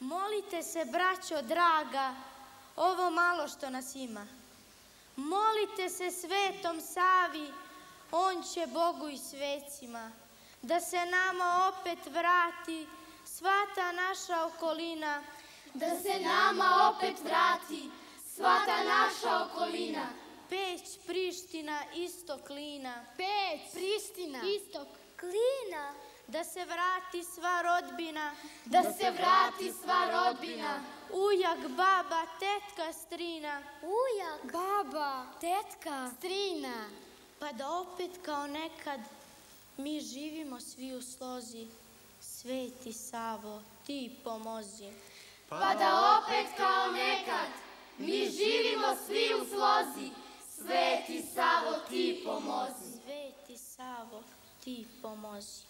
Molite se, braćo draga, ovo malo što nas ima. Molite se svetom Savi, on će Bogu i svecima, da se nama opet vrati sva ta naša okolina, da se nama opet vrati sva ta naša okolina. Peć, Priština, istok Klina, Peć, Priština, istok Klina, da se vrati sva rodbina, da se vrati sva rodbina. Ujak, baba, tetka, strina, ujak, baba, tetka, strina, pa da opet kao nekad mi živimo svi u slozi. Sveti Savo, ti pomozi. Pa da opet kao nekad mi živimo svi u slozi. Sveti Savo, ti pomozi. Sveti Savo, ti pomozi.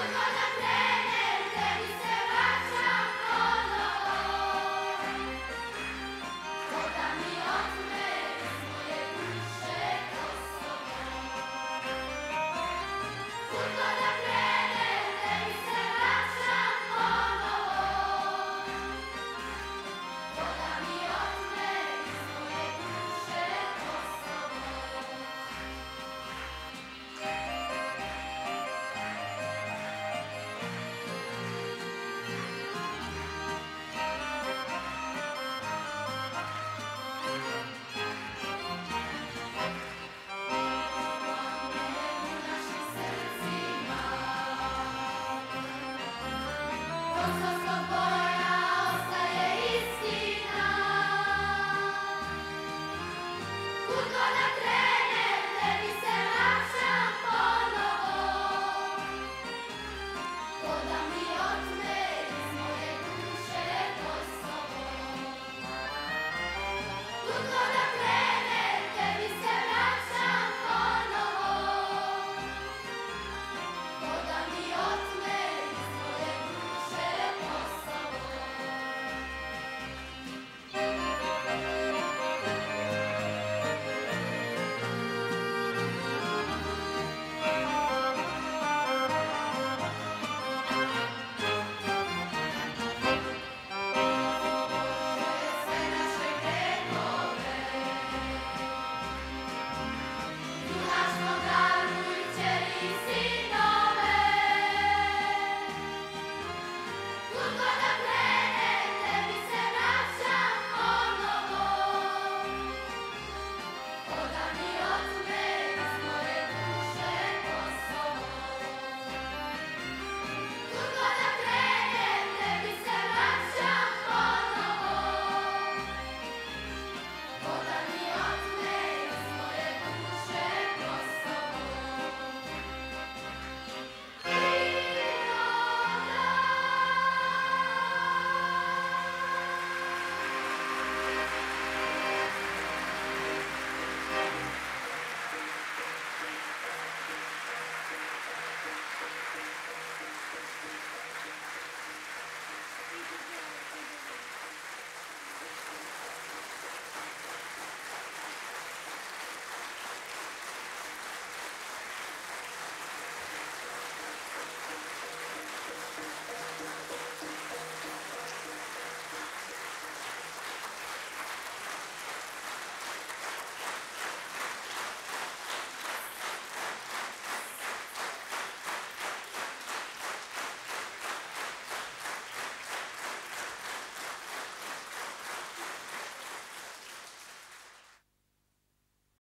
Lord, seen us.